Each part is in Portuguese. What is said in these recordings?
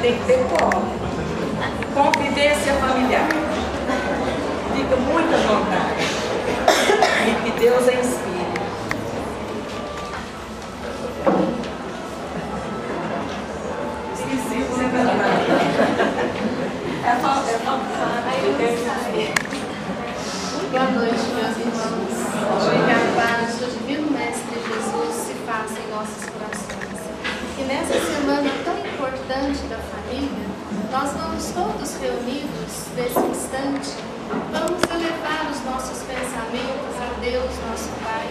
tem que ter colo. Convivência familiar. Fica muito à vontade. E que Deus a inspire. Esqueci, você É falta, é falta. Boa noite, meus irmãos. Que a paz do Divino Mestre Jesus se faça em nossos corações. E nessa semana tão importante da família, nós vamos todos reunidos nesse instante, vamos elevar os nossos pensamentos a Deus, nosso Pai,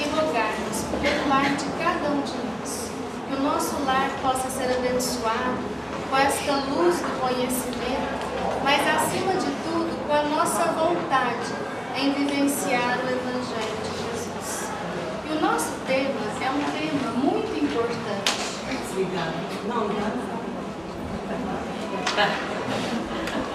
e rogar-nos pelo lar de cada um de nós. Que o nosso lar possa ser abençoado com esta luz do conhecimento, mas acima de tudo, com a nossa vontade em vivenciar o Evangelho de Jesus. E o nosso tema é um tema muito importante. Não,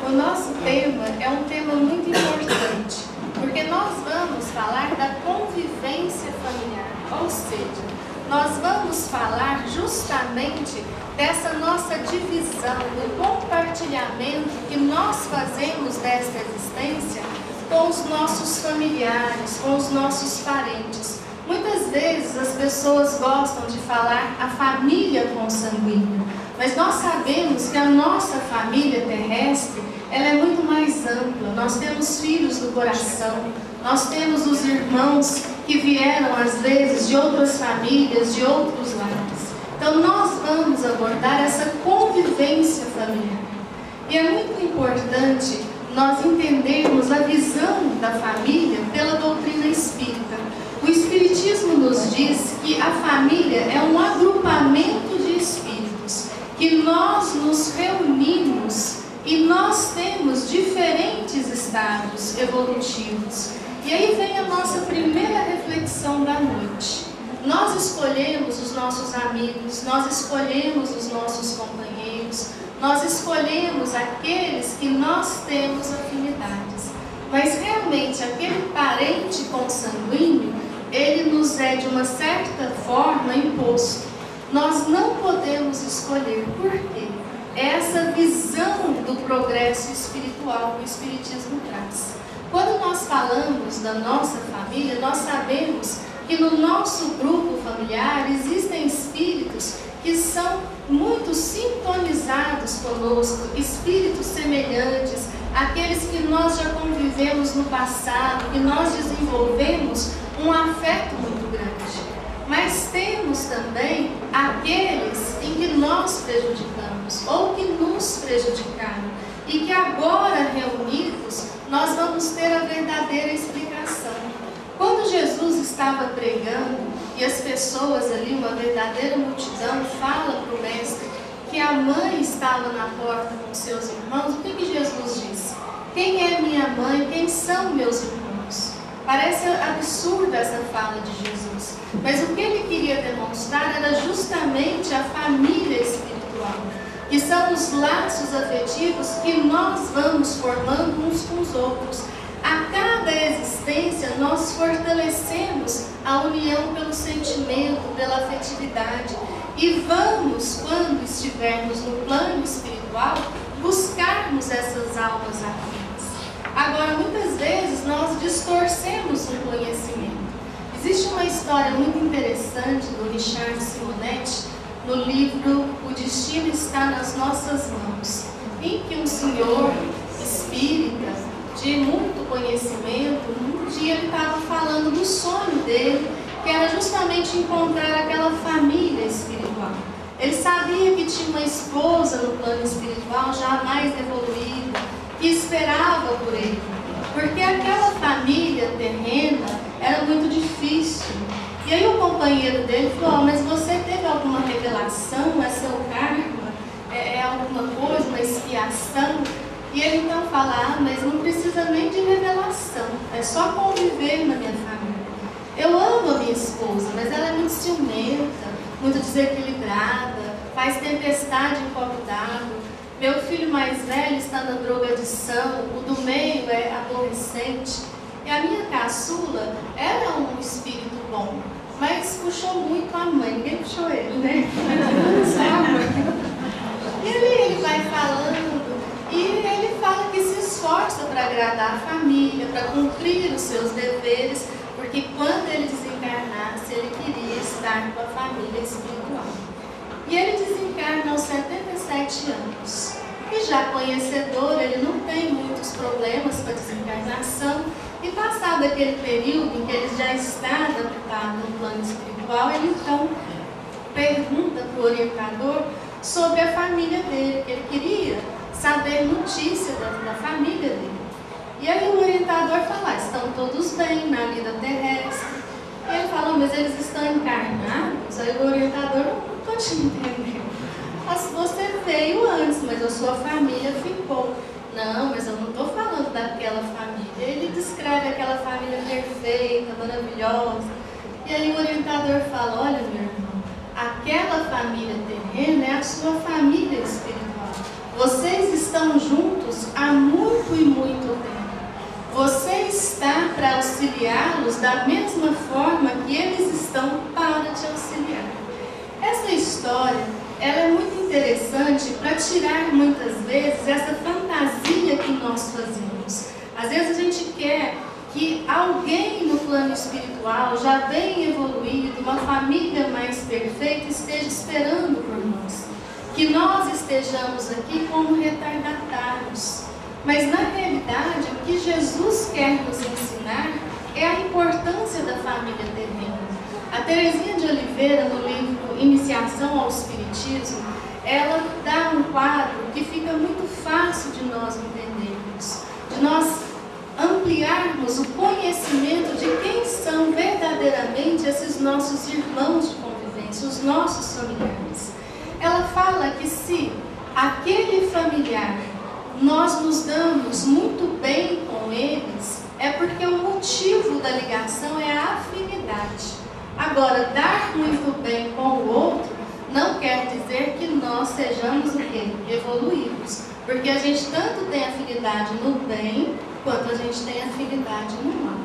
O nosso tema é um tema muito importante, porque nós vamos falar da convivência familiar, ou seja, nós vamos falar justamente dessa nossa divisão, do compartilhamento que nós fazemos desta existência com os nossos familiares, com os nossos parentes. Muitas vezes as pessoas gostam de falar a família consanguínea, mas nós sabemos que a nossa família terrestre ela é muito mais ampla. Nós temos filhos do coração, nós temos os irmãos que vieram às vezes de outras famílias, de outros lares. Então nós vamos abordar essa convivência familiar. E é muito importante nós entendermos a visão da família pela doutrina espírita. O Espiritismo nos diz que a família é um agrupamento que nós nos reunimos e nós temos diferentes estados evolutivos. E aí vem a nossa primeira reflexão da noite. Nós escolhemos os nossos amigos, nós escolhemos os nossos companheiros, nós escolhemos aqueles que nós temos afinidades. Mas realmente aquele parente consanguíneo, ele nos é de uma certa forma imposto. Nós não podemos escolher. Por quê? Essa visão do progresso espiritual que o Espiritismo traz. Quando nós falamos da nossa família, nós sabemos que no nosso grupo familiar existem espíritos que são muito sintonizados conosco, espíritos semelhantes, aqueles que nós já convivemos no passado, que nós desenvolvemos um afeto muito grande. Mas temos também aqueles em que nós prejudicamos ou que nos prejudicaram e que agora reunidos nós vamos ter a verdadeira explicação. Quando Jesus estava pregando, e as pessoas ali, uma verdadeira multidão, fala para o mestre que a mãe estava na porta com seus irmãos, o que, que Jesus disse? Quem é minha mãe? Quem são meus irmãos? Parece absurda essa fala de Jesus, mas o que ele queria demonstrar era justamente a família espiritual, que são os laços afetivos que nós vamos formando uns com os outros. A cada existência, nós fortalecemos a união pelo sentimento, pela afetividade. E vamos, quando estivermos no plano espiritual, buscarmos essas almas afins. Agora, muitas vezes, nós distorcemos o conhecimento. Existe uma história muito interessante do Richard Simonetti no livro O Destino Está nas Nossas Mãos, em que um senhor espírita de muito conhecimento, um dia ele estava falando do sonho dele, que era justamente encontrar aquela família espiritual. Ele sabia que tinha uma esposa no plano espiritual já mais evoluída, que esperava por ele, porque aquela família terrena era muito difícil. E aí o companheiro dele falou, oh, mas você teve alguma revelação, é seu karma, é, é alguma coisa, uma expiação? E ele então fala, ah, mas não precisa nem de revelação, é só conviver na minha família. Eu amo a minha esposa, mas ela é muito ciumenta, muito desequilibrada, faz tempestade em copo d'água. Meu filho mais velho está na drogadição, o do meio é aborrecente. E a minha caçula era um espírito bom, mas puxou muito a mãe. Ninguém puxou ele, né? e ele, ele vai falando, e ele fala que se esforça para agradar a família, para cumprir os seus deveres, porque quando ele desencarnasse, ele queria estar com a família espiritual. E ele desencarna aos 77 anos. E já conhecedor, ele não tem muitos problemas com a desencarnação. E passado aquele período em que ele já está adaptado no plano espiritual, ele então pergunta para o orientador sobre a família dele, que ele queria saber notícia da, da família dele. E aí o orientador fala, ah, estão todos bem na vida terrestre. Ele fala, mas eles estão encarnados? Aí o orientador te entendendo. Você veio antes, mas a sua família ficou. Não, mas eu não estou falando daquela família. Ele descreve aquela família perfeita, maravilhosa. E aí o orientador fala, olha meu irmão, aquela família terrena é a sua família espiritual. Vocês estão juntos há muito e muito tempo. Você está para auxiliá-los da mesma forma que eles estão para te auxiliar. Essa história ela é muito interessante para tirar muitas vezes essa fantasia que nós fazemos. Às vezes a gente quer que alguém no plano espiritual, já bem evoluído, uma família mais perfeita, esteja esperando por nós. Que nós estejamos aqui como retardatários mas na realidade, o que Jesus quer nos ensinar é a importância da família terrena. A Teresinha de Oliveira, no livro Iniciação ao Espiritismo, ela dá um quadro que fica muito fácil de nós entendermos, de nós ampliarmos o conhecimento de quem são verdadeiramente esses nossos irmãos de convivência, os nossos familiares. Ela fala que se aquele familiar nós nos damos muito bem com eles, é porque o motivo da ligação é a afinidade. Agora, dar muito bem com o outro não quer dizer que nós sejamos o quê? Evoluídos. Porque a gente tanto tem afinidade no bem, quanto a gente tem afinidade no mal.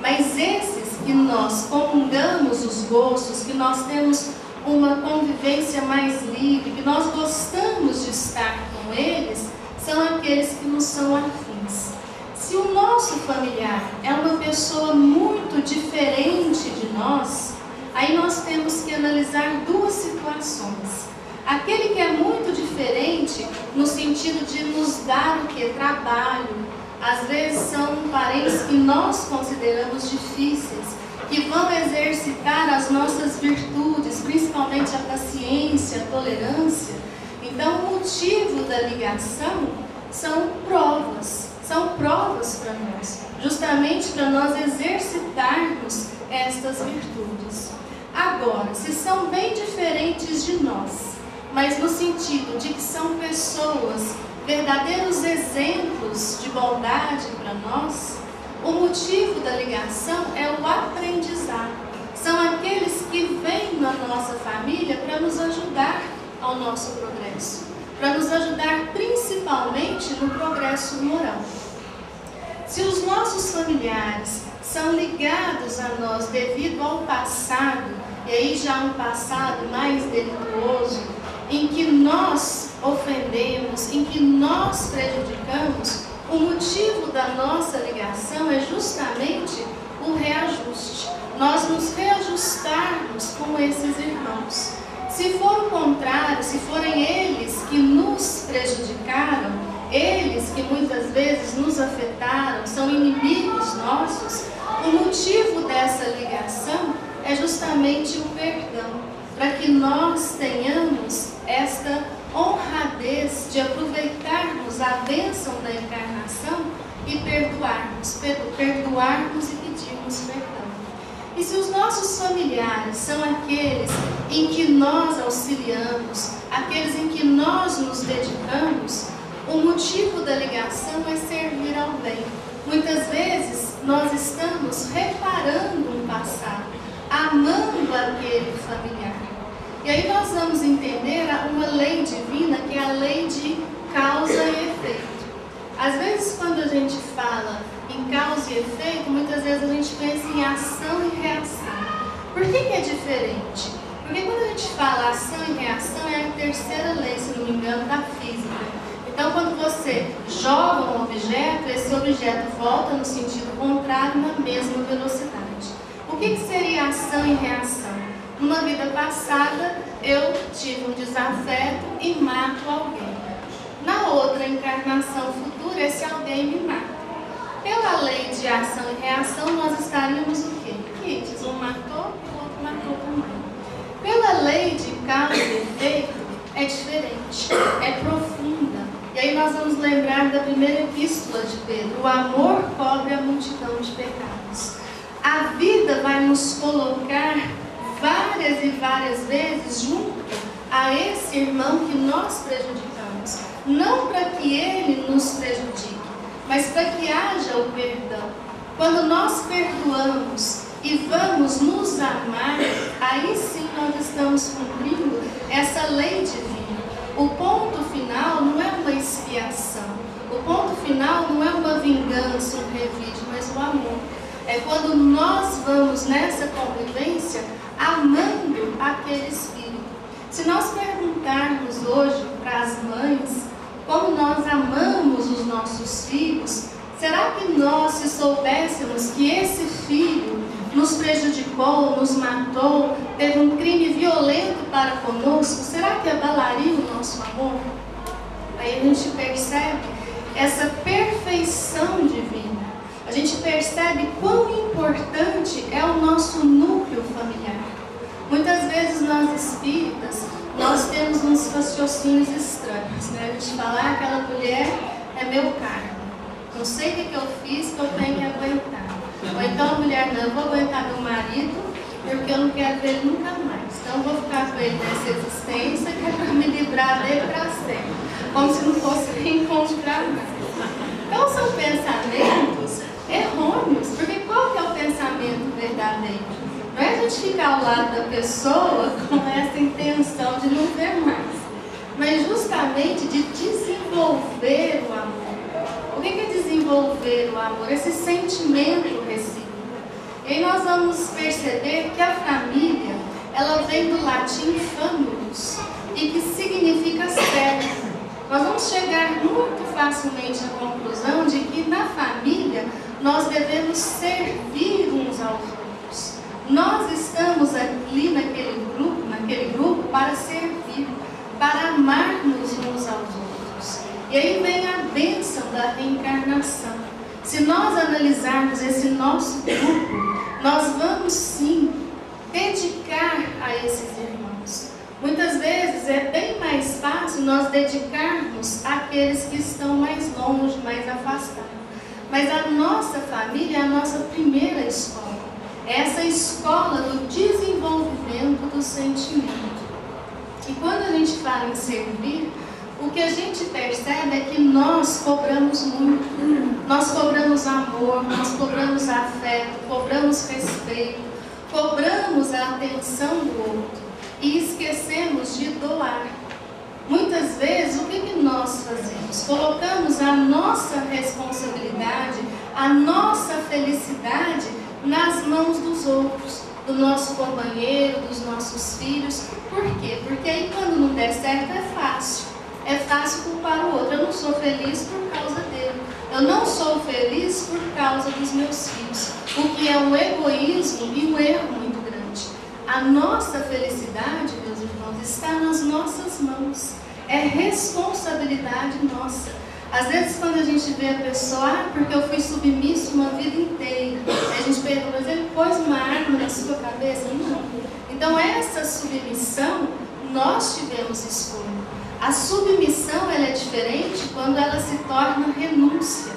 Mas esses que nós comungamos os gostos, que nós temos uma convivência mais livre, que nós gostamos de estar com eles, são aqueles que nos são afins. Se o nosso familiar é uma pessoa muito diferente de nós, aí nós temos que analisar duas situações. Aquele que é muito diferente no sentido de nos dar o que? Trabalho. Às vezes são parentes que nós consideramos difíceis, que vão exercitar as nossas virtudes, principalmente a paciência, a tolerância então, o motivo da ligação são provas, são provas para nós, justamente para nós exercitarmos estas virtudes. Agora, se são bem diferentes de nós, mas no sentido de que são pessoas, verdadeiros exemplos de bondade para nós, o motivo da ligação é o aprendizado. São aqueles que vêm na nossa família para nos ajudar ao nosso progresso, para nos ajudar principalmente no progresso moral. Se os nossos familiares são ligados a nós devido ao passado, e aí já um passado mais delituoso, em que nós ofendemos, em que nós prejudicamos, o motivo da nossa ligação é justamente o reajuste. Nós nos reajustarmos com esses irmãos. Se for o contrário, se forem eles que nos prejudicaram, eles que muitas vezes nos afetaram, são inimigos nossos, o motivo dessa ligação é justamente o perdão, para que nós tenhamos esta honradez de aproveitarmos a bênção da encarnação e perdoarmos, perdoarmos e pedirmos perdão. E se os nossos familiares são aqueles em que nós auxiliamos, aqueles em que nós nos dedicamos, o motivo da ligação é servir ao bem. Muitas vezes nós estamos reparando um passado, amando aquele familiar. E aí nós vamos entender uma lei divina que é a lei de causa e efeito. Às vezes quando a gente fala em causa e efeito, muitas vezes a gente pensa em ação e reação. Por que, que é diferente? Porque quando a gente fala ação e reação, é a terceira lei, se não me engano, da física. Então, quando você joga um objeto, esse objeto volta no sentido contrário na mesma velocidade. O que, que seria ação e reação? Numa vida passada, eu tive um desafeto e mato alguém. Na outra encarnação futura, esse alguém me mata. Pela lei de ação e reação, nós estaríamos o quê? Kits, um matou, o outro matou também. Pela lei de causa e efeito, é diferente, é profunda. E aí nós vamos lembrar da primeira epístola de Pedro: o amor cobre a multidão de pecados. A vida vai nos colocar várias e várias vezes junto a esse irmão que nós prejudicamos. Não para que ele nos prejudique, mas para que haja o perdão. Quando nós perdoamos e vamos nos amar, aí sim nós estamos cumprindo essa lei divina. O ponto final não é uma expiação. O ponto final não é uma vingança, um revide, mas o amor. É quando nós vamos nessa convivência amando aquele espírito. Se nós perguntarmos hoje para as mães como nós amamos os nossos filhos, será que nós, se soubéssemos que esse filho nos prejudicou, nos matou, teve um crime violento para conosco, será que abalaria o nosso amor? Aí a gente percebe essa perfeição divina. A gente percebe quão importante é o nosso núcleo familiar. Muitas vezes nós espíritas, nós temos uns raciocínios estranhos, né? A gente fala, ah, aquela mulher é meu cargo. Não sei o que, que eu fiz que eu tenho que aguentar. Ou então a mulher, não, eu vou aguentar meu marido porque eu não quero ver ele nunca mais. Então eu vou ficar com ele nessa existência que é para me livrar dele para sempre. Como se não fosse reencontrar mais. Então são pensamentos errôneos, porque qual que é o pensamento verdadeiro? Não é a gente ficar ao lado da pessoa com essa intenção de não ver mais, mas justamente de desenvolver o amor. O que é desenvolver o amor? Esse sentimento. Aí nós vamos perceber que a família, ela vem do latim famulus, e que significa servo. Nós vamos chegar muito facilmente à conclusão de que na família nós devemos servir uns aos outros. Nós estamos ali naquele grupo, naquele grupo para servir, para amarmos uns aos outros. E aí vem a bênção da reencarnação. Se nós analisarmos esse nosso grupo, nós vamos sim dedicar a esses irmãos. Muitas vezes é bem mais fácil nós dedicarmos àqueles que estão mais longe, mais afastados. Mas a nossa família é a nossa primeira escola. É essa escola do desenvolvimento do sentimento. E quando a gente fala em servir, o que a gente percebe é que nós cobramos muito. Nós cobramos amor, nós cobramos afeto, cobramos respeito, cobramos a atenção do outro e esquecemos de doar. Muitas vezes, o que, que nós fazemos? Colocamos a nossa responsabilidade, a nossa felicidade nas mãos dos outros, do nosso companheiro, dos nossos filhos. Por quê? Porque aí quando não der certo é fácil é fácil culpar o outro. Eu não sou feliz por causa dele. Eu não sou feliz por causa dos meus filhos. O que é um egoísmo e um erro muito grande. A nossa felicidade, meus irmãos, está nas nossas mãos. É responsabilidade nossa. Às vezes, quando a gente vê a pessoa, ah, porque eu fui submisso uma vida inteira, a gente pergunta, mas ele pôs uma arma na sua cabeça? Não. Então, essa submissão, nós tivemos escolha. A submissão ela é diferente quando ela se torna renúncia.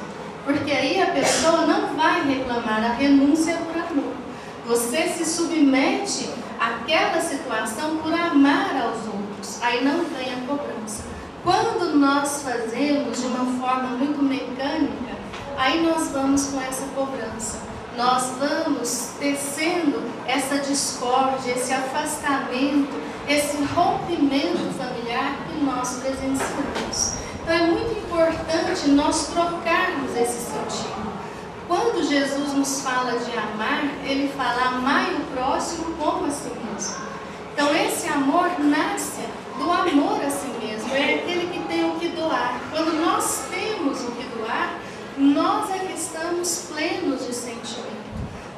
Porque aí a pessoa não vai reclamar, a renúncia é por amor. Você se submete àquela situação por amar aos outros. Aí não tem a cobrança. Quando nós fazemos de uma forma muito mecânica, aí nós vamos com essa cobrança. Nós vamos tecendo essa discórdia, esse afastamento, esse rompimento familiar que nós presenciamos. Então é muito importante nós trocarmos esse sentido. Quando Jesus nos fala de amar, ele fala amai o próximo como a si mesmo. Então esse amor nasce do amor a si mesmo, é aquele que tem o que doar. Quando nós temos o que nós é que estamos plenos de sentimento.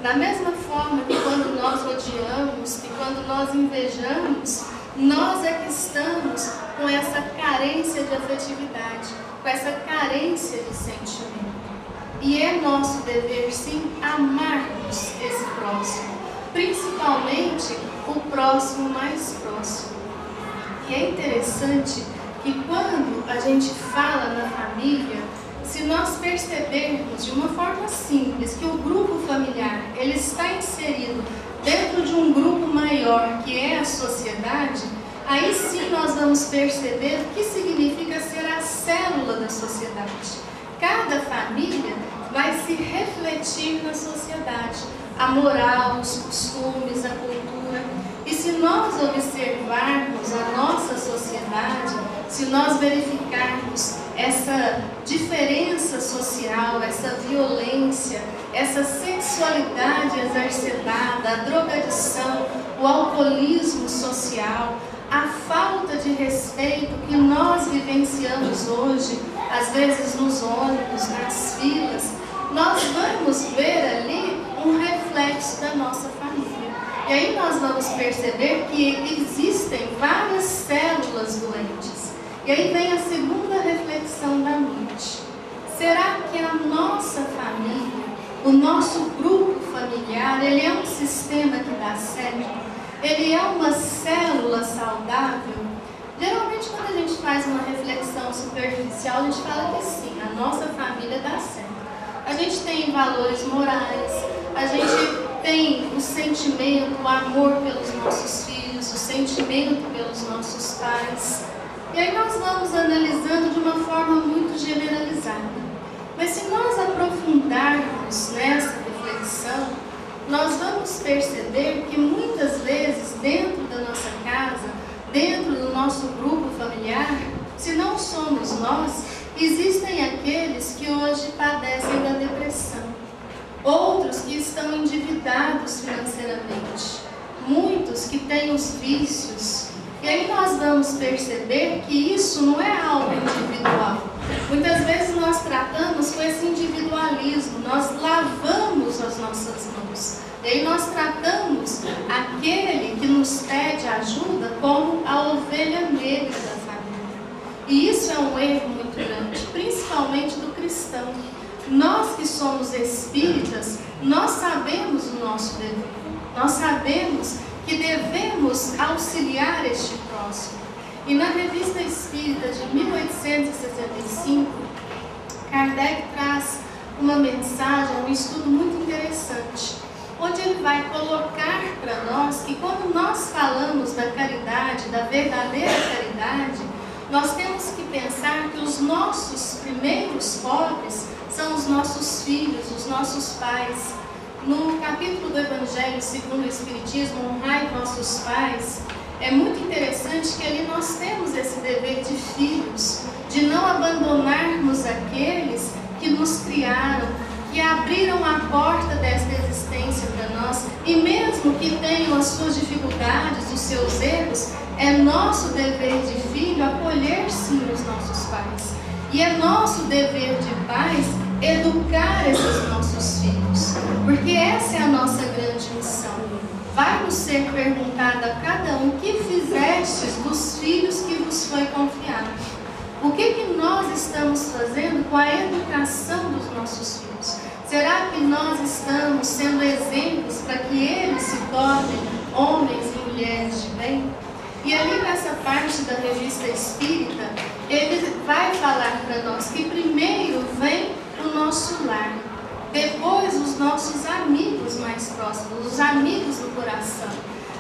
Da mesma forma que quando nós odiamos, que quando nós invejamos, nós é que estamos com essa carência de afetividade, com essa carência de sentimento. E é nosso dever, sim, amarmos esse próximo, principalmente o próximo mais próximo. E é interessante que quando a gente fala na família, se nós percebermos de uma forma simples que o grupo familiar ele está inserido dentro de um grupo maior que é a sociedade, aí sim nós vamos perceber o que significa ser a célula da sociedade. Cada família vai se refletir na sociedade, a moral, os costumes, a cultura. E se nós observarmos a nossa sociedade, se nós verificarmos essa diferença social, essa violência, essa sexualidade exacerbada, a drogadição, o alcoolismo social, a falta de respeito que nós vivenciamos hoje, às vezes nos ônibus, nas filas, nós vamos ver ali um reflexo da nossa. E aí nós vamos perceber que existem várias células doentes. E aí vem a segunda reflexão da noite. Será que a nossa família, o nosso grupo familiar, ele é um sistema que dá certo? Ele é uma célula saudável? Geralmente quando a gente faz uma reflexão superficial, a gente fala que sim, a nossa família dá certo. A gente tem valores morais, a gente tem o sentimento, o amor pelos nossos filhos, o sentimento pelos nossos pais. E aí nós vamos analisando de uma forma muito generalizada. Mas se nós aprofundarmos nessa reflexão, nós vamos perceber que muitas vezes dentro da nossa casa, dentro do nosso grupo familiar, se não somos nós, existem aqueles que hoje padecem da depressão, outros que estão endividados financeiramente, muitos que têm os vícios, e aí nós vamos perceber que isso não é algo individual. Muitas vezes nós tratamos com esse individualismo, nós lavamos as nossas mãos. E aí nós tratamos aquele que nos pede ajuda como a ovelha negra da família. E isso é um erro muito grande, principalmente do cristão. Nós que somos espíritas, nós sabemos o nosso dever. Nós sabemos que devemos auxiliar este próximo. E na Revista Espírita de 1865, Kardec traz uma mensagem, um estudo muito interessante, onde ele vai colocar para nós que quando nós falamos da caridade, da verdadeira caridade, nós temos que pensar que os nossos primeiros pobres são os nossos filhos, os nossos pais, no capítulo do Evangelho segundo o Espiritismo, honrai vossos pais, é muito interessante que ali nós temos esse dever de filhos, de não abandonarmos aqueles que nos criaram, que abriram a porta desta existência para nós, e mesmo que tenham as suas dificuldades, os seus erros, é nosso dever de filho acolher sim os nossos pais. E é nosso dever de pais educar esses nossos filhos, porque essa é a nossa grande missão. Vai nos ser perguntado a cada um que fizestes dos filhos que vos foi confiado. O que, que nós estamos fazendo com a educação dos nossos filhos? Será que nós estamos sendo exemplos para que eles se tornem homens e mulheres de bem? E ali nessa parte da revista espírita, ele vai falar para nós que primeiro nosso lar. Depois, os nossos amigos mais próximos, os amigos do coração,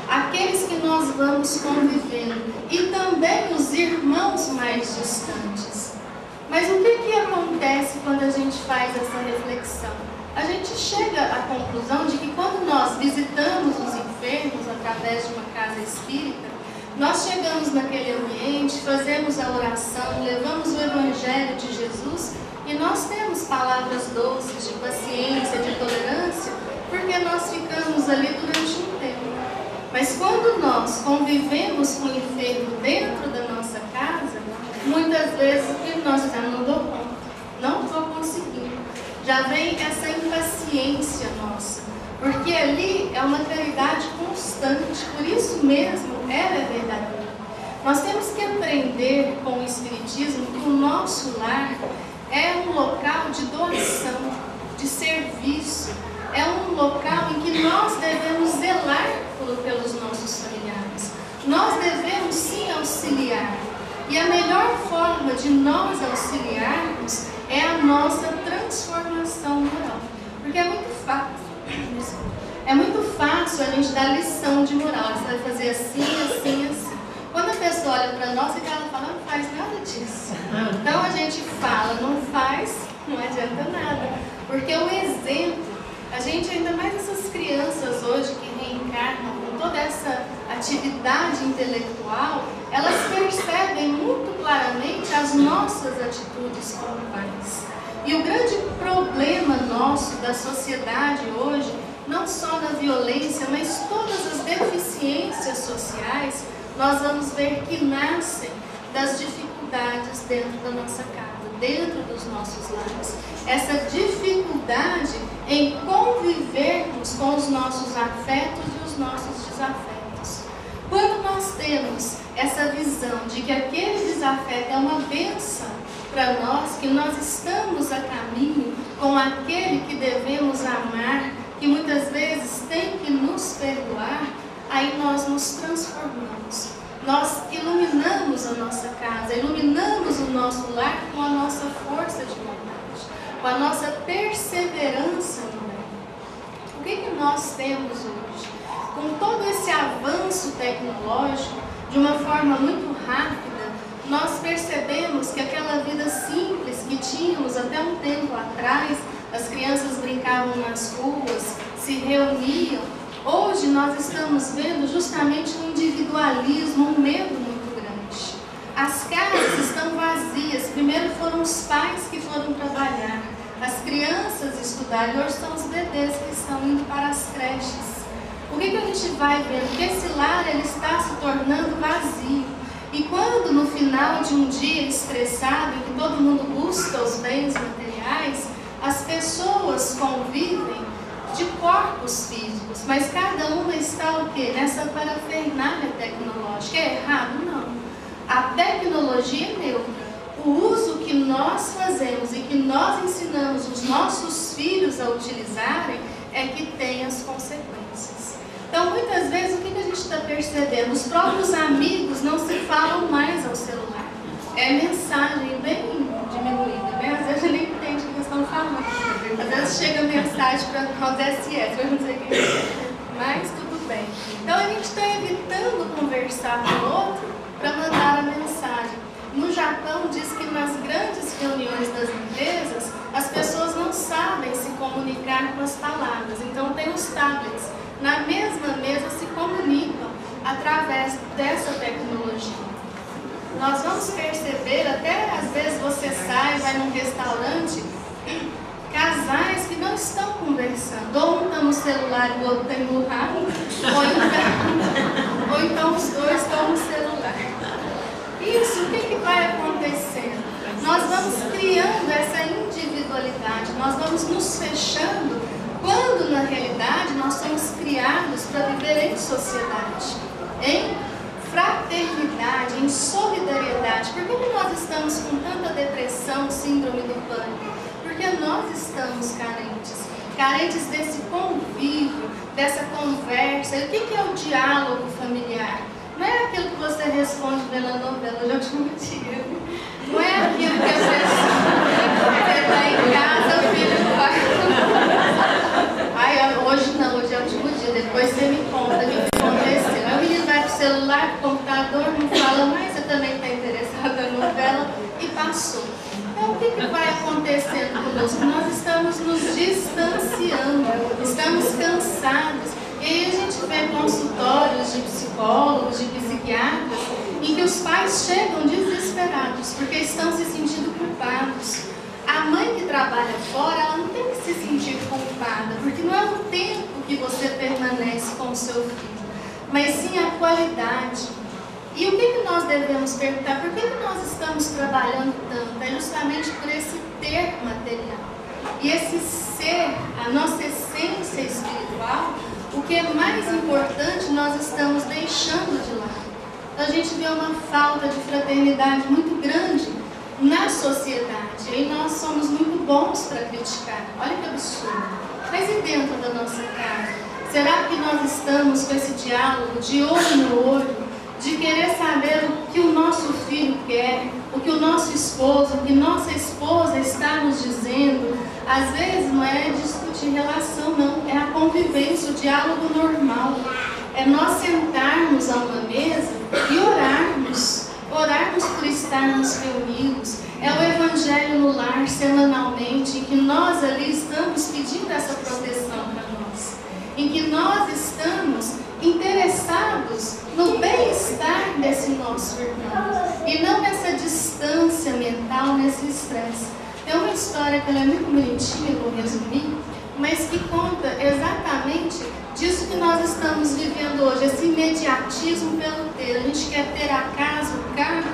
aqueles que nós vamos convivendo e também os irmãos mais distantes. Mas o que, que acontece quando a gente faz essa reflexão? A gente chega à conclusão de que quando nós visitamos os enfermos através de uma casa espírita, nós chegamos naquele ambiente, fazemos a oração, levamos o Evangelho de Jesus e nós temos palavras doces de paciência, de tolerância, porque nós ficamos ali durante um tempo. Mas quando nós convivemos com o enfermo dentro da nossa casa, muitas vezes nós já não dou conta, não estou conseguindo. já vem essa impaciência nossa. Porque ali é uma caridade constante, por isso mesmo ela é verdadeira. Nós temos que aprender com o Espiritismo que o nosso lar é um local de doação, de serviço, é um local em que nós devemos zelar pelos nossos familiares. Nós devemos sim auxiliar. E a melhor forma de nós auxiliarmos é a nossa transformação moral. Porque é muito fácil. É muito fácil a gente dar lição de moral. Você vai fazer assim, assim, assim. Pessoa olha para nós, ela fala, não faz nada disso. Então a gente fala, não faz, não adianta nada. Porque o exemplo, a gente, ainda mais essas crianças hoje que reencarnam com toda essa atividade intelectual, elas percebem muito claramente as nossas atitudes como pais. E o grande problema nosso da sociedade hoje, não só na violência, mas todas as deficiências sociais, nós vamos ver que nascem das dificuldades dentro da nossa casa, dentro dos nossos lares. Essa dificuldade em convivermos com os nossos afetos e os nossos desafetos. Quando nós temos essa visão de que aquele desafeto é uma bênção para nós, que nós estamos a caminho com aquele que devemos amar, que muitas vezes tem que nos perdoar, aí nós nos transformamos. Nós iluminamos a nossa casa, iluminamos o nosso lar com a nossa força de vontade, com a nossa perseverança no. O que, que nós temos hoje? Com todo esse avanço tecnológico, de uma forma muito rápida, nós percebemos que aquela vida simples que tínhamos até um tempo atrás, as crianças brincavam nas ruas, se reuniam, Hoje nós estamos vendo justamente um individualismo, um medo muito grande. As casas estão vazias. Primeiro foram os pais que foram trabalhar, as crianças estudaram, hoje são os bebês que estão indo para as creches. O que, que a gente vai vendo? Que esse lar ele está se tornando vazio. E quando no final de um dia estressado, em que todo mundo busca os bens materiais, as pessoas convivem de corpos físicos, mas cada uma está o quê? Nessa parafernália tecnológica. É errado? Não. A tecnologia é neutra. O uso que nós fazemos e que nós ensinamos os nossos filhos a utilizarem é que tem as consequências. Então, muitas vezes, o que a gente está percebendo? Os próprios amigos não se falam mais ao celular. É mensagem bem diminuída, né? Às vezes a gente nem entende o que eles estão falando. Às vezes chega mensagem para nós SS, eu não sei o que é. Mas tudo bem. Então a gente está evitando conversar com o outro para mandar a mensagem. No Japão diz que nas grandes reuniões das empresas as pessoas não sabem se comunicar com as palavras. Então tem os tablets. Na mesma mesa se comunicam através dessa tecnologia. Nós vamos perceber, até às vezes você sai, vai num restaurante casais que não estão conversando. Ou um está no celular e o outro está emburrado, ou então, ou então os dois estão no celular. Isso, o que, que vai acontecendo? Nós vamos criando essa individualidade, nós vamos nos fechando, quando na realidade nós somos criados para viver em sociedade, em fraternidade, em solidariedade. Por que nós estamos com tanta depressão, síndrome do pânico? Porque nós estamos carentes. Carentes desse convívio, dessa conversa. E o que é o diálogo familiar? Não é aquilo que você responde vendo a novela de último dia. Não é aquilo que às vezes você está em casa, o filho vai. Ai, hoje não, hoje é o último dia. Depois você me conta o que aconteceu. Aí o menino vai para o celular, para o computador, não fala mais, você também está interessado na novela e passou. O que, que vai acontecendo conosco? Nós estamos nos distanciando, estamos cansados. E aí a gente vê consultórios de psicólogos, de psiquiatras, em que os pais chegam desesperados, porque estão se sentindo culpados. A mãe que trabalha fora, ela não tem que se sentir culpada, porque não é o tempo que você permanece com o seu filho, mas sim a qualidade. E o que, que nós devemos perguntar? Por que, que nós estamos trabalhando tanto? É justamente por esse ter material. E esse ser, a nossa essência espiritual, o que é mais importante nós estamos deixando de lado. A gente vê uma falta de fraternidade muito grande na sociedade. E nós somos muito bons para criticar. Olha que absurdo. Mas e dentro da nossa casa? Será que nós estamos com esse diálogo de olho no olho, de querer saber o que o nosso filho quer, o que o nosso esposo, o que nossa esposa está nos dizendo? Às vezes não é discutir relação, não, é a convivência, o diálogo normal. É nós sentarmos a uma mesa e orarmos, orarmos por estarmos reunidos. É o Evangelho no lar semanalmente, em que nós ali estamos pedindo essa proteção para nós, em que nós estamos interessados no bem-estar desse nosso irmão e não nessa distância mental, nesse estresse. Tem uma história que ela é muito bonitinha, vou resumir, mas que conta exatamente disso que nós estamos vivendo hoje, esse imediatismo pelo ter. A gente quer ter a casa, o carro,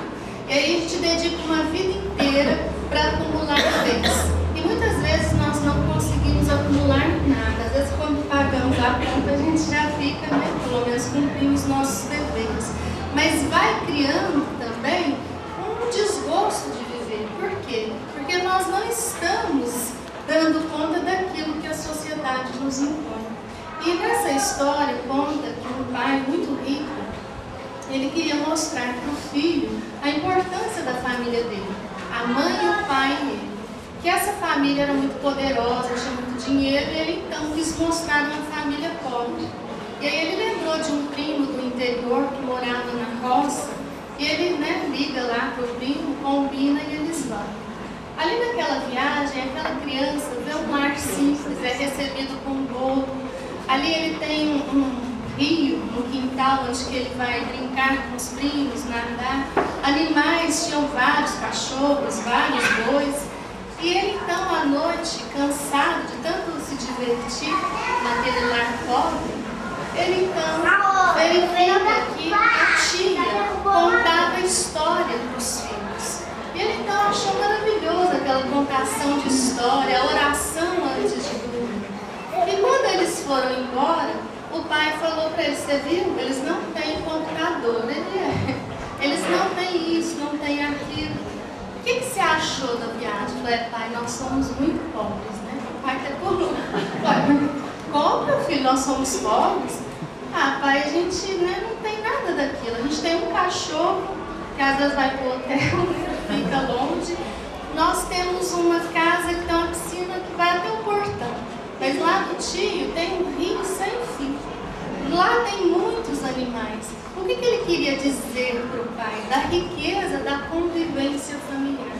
e aí a gente dedica uma vida inteira para acumular bens. E muitas vezes nós não conseguimos acumular nada. Às vezes quando pagamos a conta gente já fica, né, pelo menos cumprimos nossos deveres. Mas vai criando também um desgosto de viver. Por quê? Porque nós não estamos dando conta daquilo que a sociedade nos impõe. E nessa história conta que um pai muito rico, ele queria mostrar para o filho a importância da família dele, a mãe, o pai e ele. Que essa família era muito poderosa, tinha muito dinheiro, e ele então quis mostrar uma família pobre. E aí ele lembrou de um primo do interior que morava na roça, e ele né, liga lá para o primo, combina e eles vão. Ali naquela viagem, aquela criança vê um lar simples, é recebido com bolo, Ali ele tem um, um rio no quintal onde ele vai brincar com os primos, nadar. Animais, tinham vários cachorros, vários bois. E ele então à noite, cansado de tanto se divertir naquele lar pobre, ele então verifica que a tia contava história para os filhos. E ele então achou maravilhoso aquela contação de história, a oração antes de dormir. E quando eles foram embora, o pai falou para eles, você viu? Eles não têm computador. Ele é. Eles não têm isso, não têm aquilo. O que, que você achou da viagem? Falei, pai, nós somos muito pobres, né? Pai até pulou. Compra, filho, nós somos pobres. Ah, pai, a gente né, não tem nada daquilo. A gente tem um cachorro, que às vezes vai para o hotel, fica longe. Nós temos uma casa que tem uma piscina que vai até o portão. Mas lá no tio tem um rio sem fim. Lá tem muitos animais. O que, que ele queria dizer para o pai? Da riqueza da convivência familiar.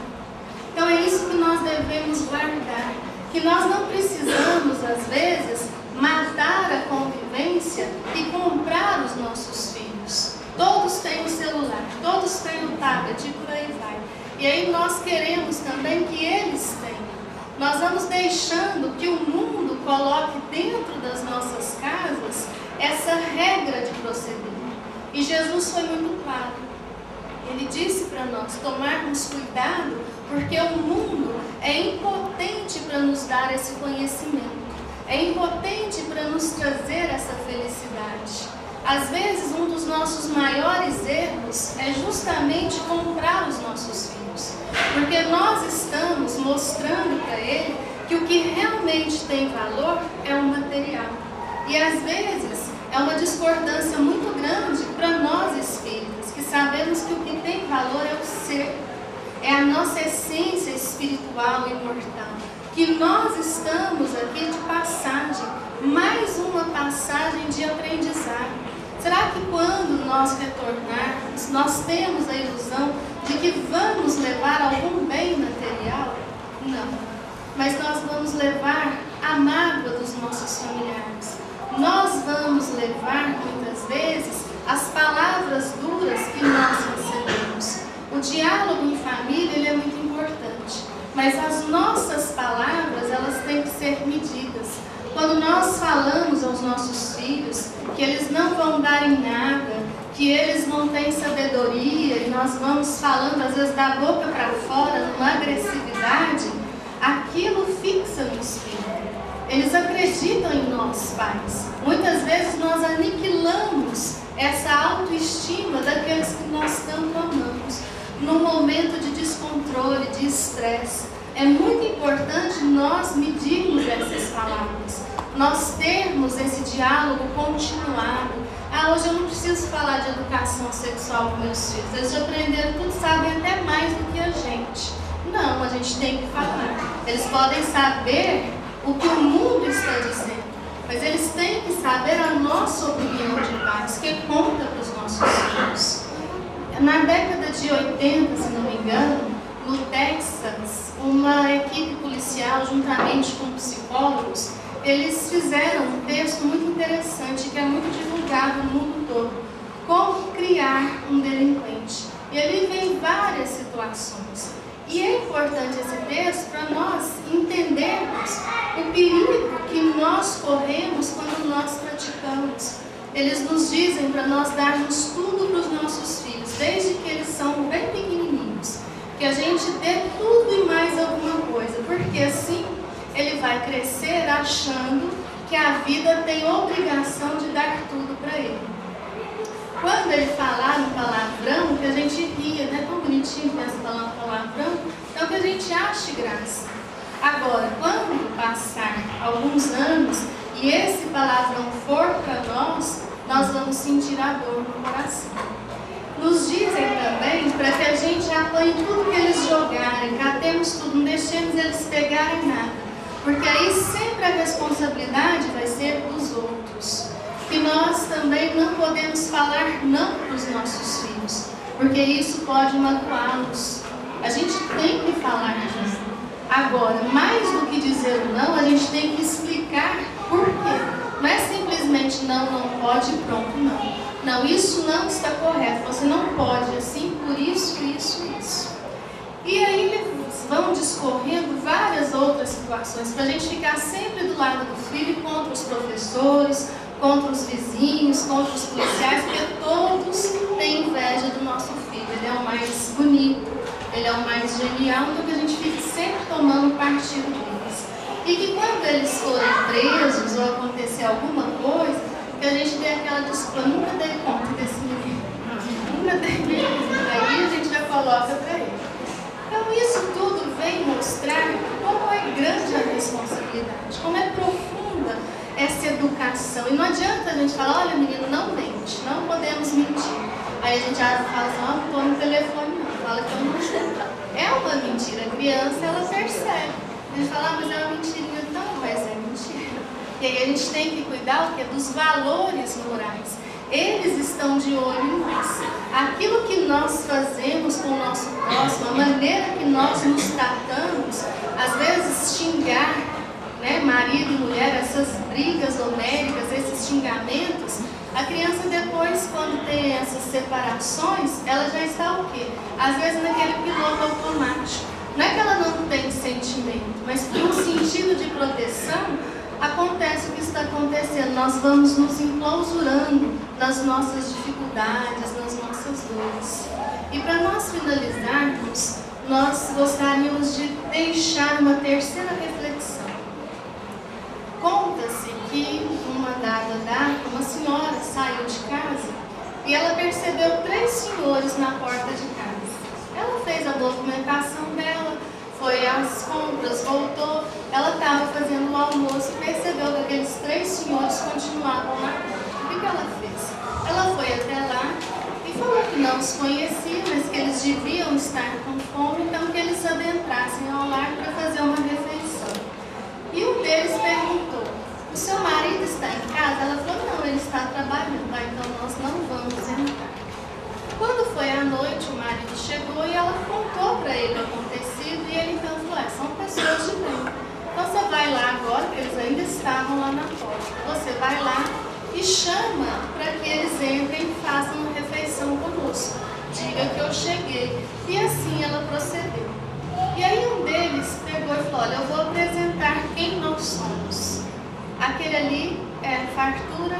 Então é isso que nós devemos guardar. Que nós não precisamos, às vezes, matar a convivência e comprar os nossos filhos. Todos têm o celular, todos têm o tablet e por aí vai. E aí nós queremos também que eles tenham. Nós vamos deixando que o mundo coloque dentro das nossas casas essa regra de proceder. E Jesus foi muito claro. Ele disse para nós tomarmos cuidado, porque o mundo é impotente para nos dar esse conhecimento, é impotente para nos trazer essa felicidade. Às vezes, um dos nossos maiores erros é justamente comprar os nossos filhos, porque nós estamos mostrando para ele que o que realmente tem valor é o material. E às vezes é uma discordância muito grande para nós espíritas, que sabemos que o que tem valor é o ser, é a nossa essência espiritual e imortal. Que nós estamos aqui de passagem, mais uma passagem de aprendizado. Será que quando nós retornarmos, nós temos a ilusão de que vamos levar algum bem material? Não. Mas nós vamos levar a mágoa dos nossos familiares. Nós vamos levar, muitas vezes, as palavras duras que nós recebemos. O diálogo em família ele é muito importante, mas as nossas palavras elas têm que ser medidas. Quando nós falamos aos nossos filhos que eles não vão dar em nada, que eles não têm sabedoria, e nós vamos falando às vezes da boca para fora, numa agressividade, aqui aquilo fixa no espírito. Eles acreditam em nós, pais. Muitas vezes nós aniquilamos essa autoestima daqueles que nós tanto amamos, num momento de descontrole, de estresse. É muito importante nós medirmos essas palavras, nós termos esse diálogo continuado. Ah, hoje eu não preciso falar de educação sexual com meus filhos, eles já aprenderam tudo, sabem até mais do que a gente. Não, a gente tem que falar. Eles podem saber o que o mundo está dizendo, mas eles têm que saber a nossa opinião de paz, que conta para os nossos filhos. Na década de 80, se não me engano, no Texas, uma equipe policial, juntamente com psicólogos, eles fizeram um texto muito interessante que é muito divulgado no mundo todo. Como criar um delinquente. E ali vem várias situações. E é importante esse texto para nós entendermos o perigo que nós corremos quando nós praticamos. Eles nos dizem para nós darmos tudo para os nossos filhos, desde que eles são bem pequenininhos. Que a gente dê tudo e mais alguma coisa, porque assim ele vai crescer achando que a vida tem obrigação de dar tudo para ele. Quando ele falar no palavrão, que a gente ria, né? Tão bonitinho que essa palavra palavrão, então que a gente ache graça. Agora, quando passar alguns anos e esse palavrão for para nós, nós vamos sentir a dor no coração. Nos dizem também para que a gente apanhe tudo que eles jogarem, catemos tudo, não deixemos eles pegarem nada. Porque aí sempre a responsabilidade vai ser dos outros que nós também não podemos falar não para os nossos filhos, porque isso pode magoá-los. A gente tem que falar não. Agora, mais do que dizer o não, a gente tem que explicar por quê. Não é simplesmente não, não pode, pronto, não. Não, isso não está correto. Você não pode assim, por isso, isso, isso. E aí vão discorrendo várias outras situações para a gente ficar sempre do lado do filho contra os professores, contra os vizinhos, contra os policiais, porque todos têm inveja do nosso filho. Ele é o mais bonito, ele é o mais genial, então que a gente fique sempre tomando partido deles. E que quando eles forem presos ou acontecer alguma coisa, que a gente dê aquela desculpa, nunca dei conta desse menino, nunca dei conta, aí a gente já coloca para ele. Então isso tudo vem mostrar como é grande a responsabilidade, como é profunda essa educação. E não adianta a gente falar, olha menino, não mente, não podemos mentir. Aí a gente fala assim, ó, oh, no telefone não, fala que eu não estou. É uma mentira, a criança ela percebe. A gente fala, ah, mas é uma mentirinha, não, mas é mentira. E aí a gente tem que cuidar o quê? dos valores morais. Eles estão de olho em nós. Aquilo que nós fazemos com o nosso próximo, a maneira que nós nos tratamos, às vezes xingar, né, marido e mulher, essas brigas homéricas, esses xingamentos, a criança depois, quando tem essas separações, ela já está o quê? Às vezes naquele piloto automático. Não é que ela não tem sentimento, mas por um sentido de proteção, acontece o que está acontecendo. Nós vamos nos enclausurando nas nossas dificuldades, nas nossas dores. E para nós finalizarmos, nós gostaríamos de deixar uma terceira reflexão. Conta-se que uma dada data, uma senhora saiu de casa e ela percebeu três senhores na porta de casa. Ela fez a movimentação dela, foi às compras, voltou, ela estava fazendo o almoço e percebeu que aqueles três senhores continuavam porta. O que, que ela fez? Ela foi até lá e falou que não os conhecia, mas que eles deviam estar com fome, então que eles adentrassem ao lar para fazer uma refeição. E um deles perguntou, o seu marido está em casa? Ela falou, não, ele está trabalhando, então nós não vamos entrar. Quando foi à noite, o marido chegou e ela contou para ele o acontecido e ele então falou, é, são pessoas de bem. Então você vai lá agora, porque eles ainda estavam lá na porta. Você vai lá e chama para que eles entrem e façam uma refeição conosco. Diga que eu cheguei. E assim ela procedeu. E aí um deles pegou e falou, olha, eu vou apresentar quem nós somos. Aquele ali é fartura,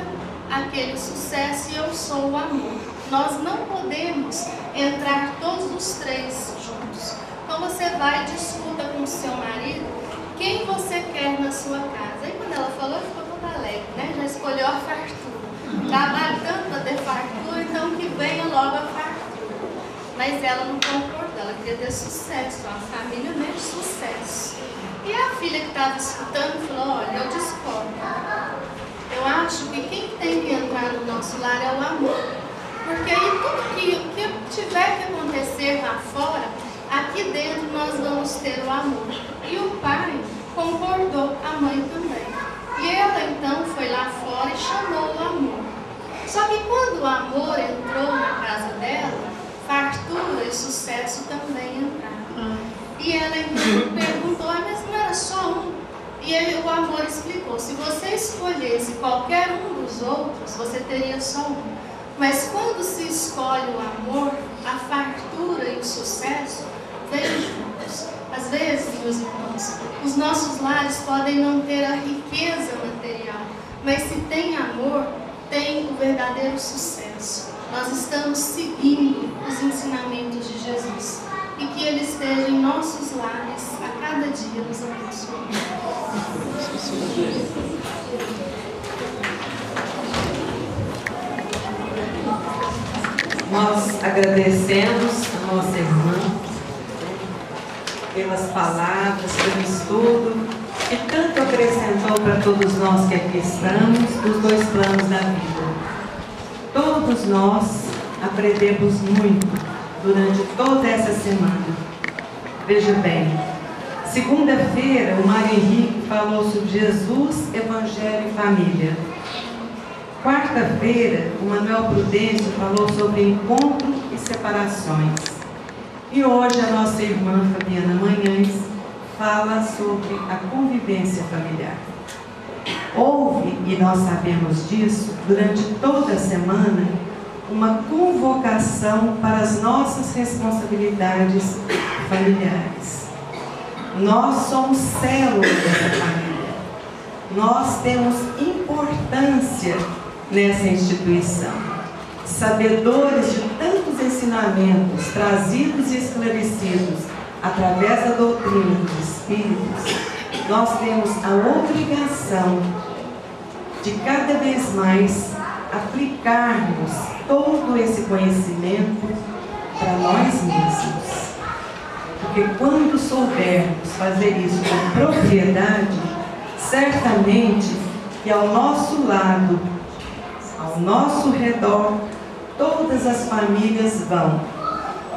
aquele sucesso e eu sou o amor. Nós não podemos entrar todos os três juntos. Então você vai e discuta com o seu marido quem você quer na sua casa. Aí quando ela falou, ficou toda alegre, né? Já escolheu a fartura. Trabalho tanto para ter fartura, então que venha logo a fartura. Mas ela não concordou, ela queria ter sucesso, uma família mesmo sucesso. E a filha que estava escutando falou, olha, eu discordo. Eu acho que quem tem que entrar no nosso lar é o amor. Porque aí tudo que, que tiver que acontecer lá fora, aqui dentro nós vamos ter o amor. E o pai concordou, a mãe também. E ela então foi lá fora e chamou o amor. Só que quando o amor entrou na casa dela, fartura e sucesso também entraram. E ela então perguntou, ah, mas não era só um? E aí o amor explicou, se você escolhesse qualquer um dos outros, você teria só um. Mas quando se escolhe o amor, a fartura e o sucesso vêm juntos. Às vezes, meus irmãos, os nossos lares podem não ter a riqueza material, mas se tem amor, tem o verdadeiro sucesso. Nós estamos seguindo os ensinamentos de Jesus e que Ele esteja em nossos lares a cada dia nos abençoando. Nós agradecemos a nossa irmã pelas palavras, pelo estudo, que tanto acrescentou para todos nós que aqui estamos, dos dois planos da vida. Todos nós aprendemos muito durante toda essa semana. Veja bem, segunda-feira o Mário Henrique falou sobre Jesus, Evangelho e Família. Quarta-feira, o Manuel Prudêncio falou sobre encontro e separações. E hoje a nossa irmã Fabiana Manhães fala sobre a convivência familiar. Houve, e nós sabemos disso, durante toda a semana, uma convocação para as nossas responsabilidades familiares. Nós somos células dessa família. Nós temos importância nessa instituição. Sabedores de tantos ensinamentos trazidos e esclarecidos através da doutrina dos Espíritos, nós temos a obrigação de cada vez mais aplicarmos todo esse conhecimento para nós mesmos. Porque quando soubermos fazer isso com propriedade, certamente que ao nosso lado ao nosso redor, todas as famílias vão,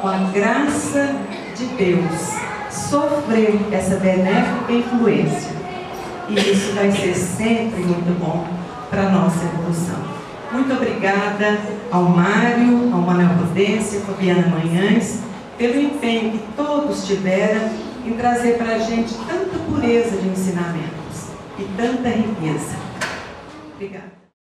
com a graça de Deus, sofrer essa benéfica influência. E isso vai ser sempre muito bom para a nossa evolução. Muito obrigada ao Mário, ao Manuel Prudência, Fabiana Manhães, pelo empenho que todos tiveram em trazer para a gente tanta pureza de ensinamentos e tanta riqueza. Obrigada.